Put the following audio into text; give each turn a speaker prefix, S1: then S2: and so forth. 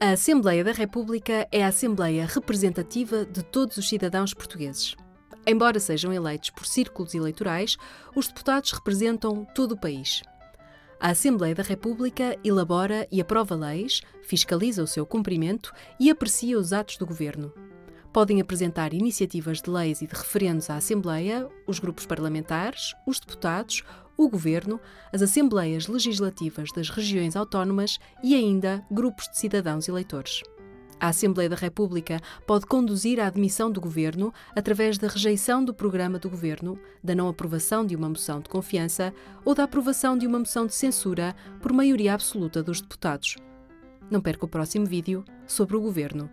S1: A Assembleia da República é a Assembleia representativa de todos os cidadãos portugueses. Embora sejam eleitos por círculos eleitorais, os deputados representam todo o país. A Assembleia da República elabora e aprova leis, fiscaliza o seu cumprimento e aprecia os atos do governo. Podem apresentar iniciativas de leis e de referendos à Assembleia os grupos parlamentares, os deputados, o Governo, as Assembleias Legislativas das regiões autónomas e ainda grupos de cidadãos eleitores. A Assembleia da República pode conduzir à admissão do Governo através da rejeição do programa do Governo, da não aprovação de uma moção de confiança ou da aprovação de uma moção de censura por maioria absoluta dos deputados. Não perca o próximo vídeo sobre o Governo